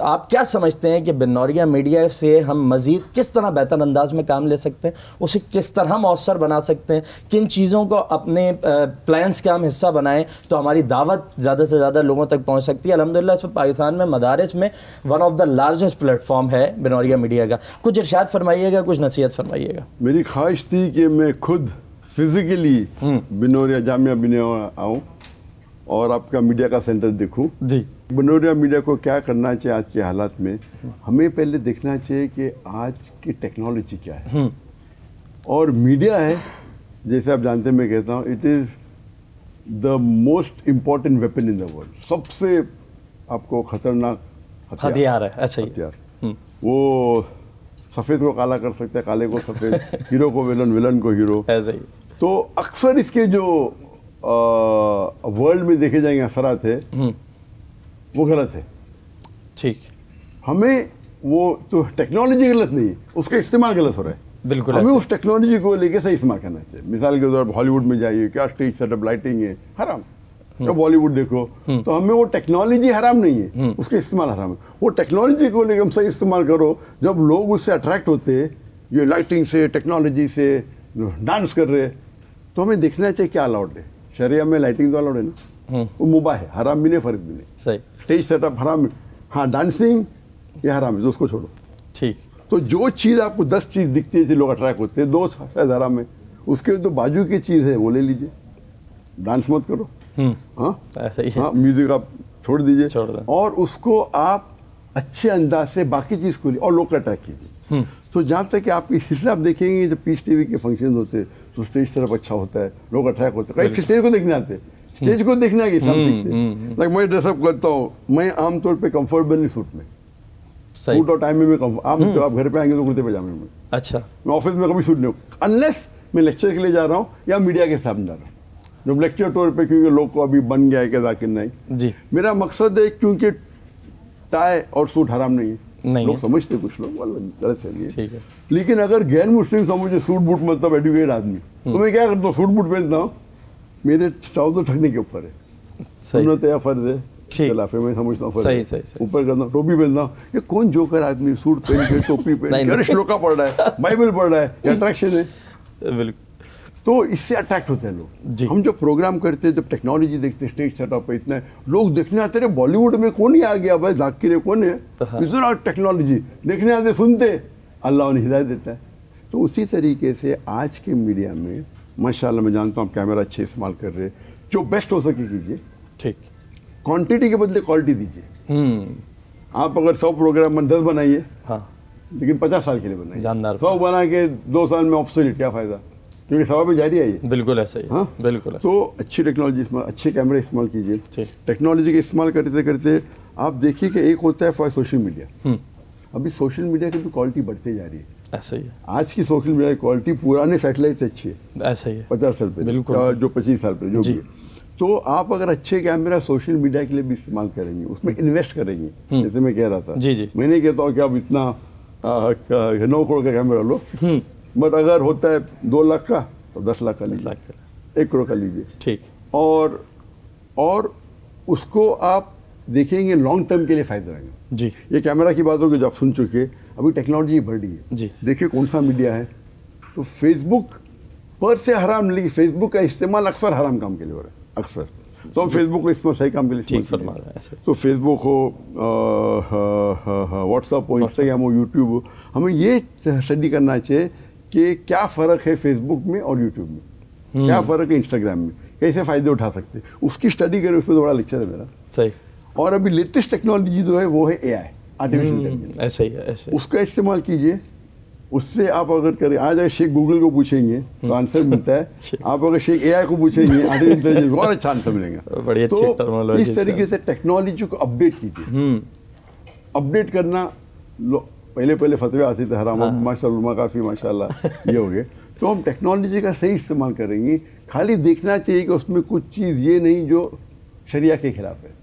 आप क्या समझते हैं कि बिन्नौरिया मीडिया से हम मज़ीद किस तरह बेहतर अंदाज में काम ले सकते हैं? उसे किस तरह मौसर बना सकते हैं? किन चीज़ों को अपने प्लान्स का हम हिस्सा बनाएँ तो हमारी दावत ज़्यादा से ज़्यादा लोगों तक पहुँच सकती है? अलहमदिल्ला इस पाकिस्तान में मदारस में one of the largest platform है बिनौरिया मीडिया का। कुछ इर्शाद फरमाइएगा कुछ नसीहत फरमाइएगा। मेरी ख्वाहिश थी कि मैं खुद फिज़िकली हम्म। बिनौरिया जामिया बिने आऊँ। और आपका मीडिया का सेंटर देखूँ। जी। बनोरिया मीडिया को क्या करना चाहिए आज के हालात में? हमें पहले देखना चाहिए कि आज की टेक्नोलॉजी क्या है। हम्म। और मीडिया है जैसे आप जानते हैं मैं कहता हूँ it is the most important weapon in the world सबसे आपको खतरनाक हथियार। है अच्छा हथियार। हम्म। वो सफ़ेद को काला कर सकते हैं काले को सफ़ेद हीरो को विलन विलन को हीरो। ऐसे ही। तो अक्सर इसके जो वर्ल्ड में देखे जाएँगे असरात है हम्म। वो गलत है। ठीक। हमें वो तो टेक्नोलॉजी गलत नहीं है उसका इस्तेमाल गलत हो रहा है। बिल्कुल हमें उस टेक्नोलॉजी को लेके सही इस्तेमाल करना चाहिए। मिसाल के तौर पर हॉलीवुड में जाइए क्या स्टेज सेटअप लाइटिंग है? हराम। हम्म। जब बॉलीवुड देखो हम्म। तो हमें वो टेक्नोलॉजी हराम नहीं है उसका इस्तेमाल हराम है। वो टेक्नोलॉजी को लेकर हम सही इस्तेमाल करो जब लोग उससे अट्रैक्ट होते ये लाइटिंग से टेक्नोलॉजी से डांस कर रहे तो हमें देखना चाहिए क्या अलाउड है। शरिया में लाइटिंग तो अलाउड है ना? हम्म। वो मुबा है हराम भी नहीं फ़र्क भी नहीं। सही। स्टेज सेटअप हराम हाँ। डांसिंग ये हराम है तो उसको छोड़ो। ठीक। तो जो चीज़ आपको दस चीज़ दिखती है लोग अट्रैक्ट होते हैं दो शायद हराम है। उसके तो बाजू की चीज़ है वो ले लीजिए। डांस मत करो। हम्म। हाँ? ऐसा ही। हाँ म्यूज़िक आप छोड़ दीजिए। और उसको आप अच्छे अंदाज से बाकी चीज़ को और लोग अट्रैक्ट कीजिए। हम्म। तो जहाँ तक कि आप इससे आप देखेंगे जब पीस टीवी के फ़ंक्शन होते हैं तो स्टेज तरफ़ अच्छा होता है लोग अट्रैक्ट होते हैं। स्टेज को देखने आते हैं। स्टेज को देखने आगे सब सीखते लाइक मैं ड्रेसअप करता हूँ मैं आमतौर पर कंफर्टेबल नहीं सूट में सूट और टाइम में मैं आम हम्म। तो आप घर पे आएँगे तो कुर्ते पजामे में। अच्छा। मैं ऑफ़िस में कभी सूट नहीं हूँ। अनलेस मैं लेक्चर के लिए जा रहा हूँ या मीडिया के सामने जा रहा हूँ। जब लेक्चर टूर पे क्योंकि लोग को अभी बन गया है कि जाकिर नहीं। जी। मेरा मकसद है क्योंकि टाई और सूट हराम नहीं है। नहीं लोग समझते कुछ लोग गलत फहमी है। लेकिन अगर गैर मुस्लिम समझे सूट बूट मतलब एडुकेट आदमी तो हम्म। मैं क्या करता हूँ सूट बूट पहनता हूँ मेरे ट्राउज़र ठगने के ऊपर है। सुन्नत या फ़र्ज़ है खिलाफे में समझता हूँ। सही सही। ऊपर करता हूँ टोपी पहनता हूँ ये कौन जोकर आदमी सूट पहन के टोपी पहन के? श्लोका पढ़ रहा है बाइबल पढ़ रहा है अट्रैक्शन है। बिल्कुल। तो इससे अट्रैक्ट होते हैं लोग। हम जब प्रोग्राम करते हैं जब टेक्नोलॉजी देखते हैं स्टेज सेटअप पे इतना लोग देखने आते रहे बॉलीवुड में कौन ही आ गया? भाई जाकिर कौन है? टेक्नोलॉजी देखने आते सुनते अल्लाह उन्हें हिदायत देता है। तो उसी तरीके से आज के मीडिया में माशाल्लाह मैं जानता हूँ आप कैमरा अच्छे इस्तेमाल कर रहे हैं जो बेस्ट हो सके कीजिए। ठीक। क्वांटिटी के बदले क्वालिटी दीजिए। हम्म। आप अगर सौ प्रोग्राम में दस बनाइए हाँ। लेकिन पचास साल के लिए बनाइए। सौ बना के दो साल में ऑप्सोलिट क्या फ़ायदा? क्योंकि सवा पे जारी आई बिल्कुल ऐसा ही हाँ। बिल्कुल। तो अच्छी टेक्नोलॉजी इस्तेमाल अच्छे कैमरे इस्तेमाल कीजिए। टेक्नोलॉजी का इस्तेमाल करते करते आप देखिए कि एक होता है फॉर सोशल मीडिया अभी सोशल मीडिया की भी क्वालिटी बढ़ती जा रही है। ऐसा ही है। आज की सोशल मीडिया की क्वालिटी पुराने सेटेलाइट से अच्छी है। ऐसा ही है। पचास साल पे बिल्कुल। जो पच्चीस साल पे जो भी तो आप अगर अच्छे कैमरा सोशल मीडिया के लिए भी इस्तेमाल करेंगे उसमें इन्वेस्ट करेंगे हम्म। जैसे मैं कह रहा था। जी जी। मैं नहीं कहता हूँ कि आप इतना नौ करोड़ का कैमरा लो। हम्म। बट अगर होता है दो लाख का तो दस लाख का लीजिए। एक करोड़ का लीजिए। ठीक। और और उसको आप देखेंगे लॉन्ग टर्म के लिए फ़ायदा रहेगा। जी। ये कैमरा की बात होगी जो आप सुन चुके अभी टेक्नोलॉजी बढ़ रही है। जी। देखिए कौन सा मीडिया है। तो फेसबुक पर से हराम लेकिन फेसबुक का इस्तेमाल अक्सर हराम काम के लिए हो रहा है। अक्सर। तो हम फेसबुक को इस्तेमाल सही काम के लिए ठीक फरमा रहे हैं तो फेसबुक हो व्हाट्सअप हो इंस्टाग्राम हो यूट्यूब हो हमें ये स्टडी करना चाहिए कि क्या फ़र्क है फेसबुक में और यूट्यूब में? हम्म। क्या फ़र्क है इंस्टाग्राम में? कैसे फ़ायदे उठा सकते हैं? उसकी स्टडी करें उस पर बड़ा लेक्चर है मेरा। सही। और अभी लेटेस्ट टेक्नोलॉजी जो है वो है ए आई आर्टिफिशियल इंटेलिजेंस ऐसा ही है ऐसे उसका इस्तेमाल कीजिए। उससे आप अगर करें आज अगर शेख गूगल को पूछेंगे तो आंसर हम्म। मिलता है। आप अगर शेख ए को पूछेंगे आर्टिफिशियल इंटेलिजेंस बहुत अच्छा आंसर मिलेगा। तो इस तरीके से टेक्नोलॉजी को अपडेट कीजिए। अपडेट हम्म। करना पहले पहले फतवे आते थे हराम हाँ। माशा काफ़ी माशा ये हो गए। तो हम टेक्नोलॉजी का सही इस्तेमाल करेंगे। खाली देखना चाहिए कि उसमें कुछ चीज़ ये नहीं जो शरिया के खिलाफ है।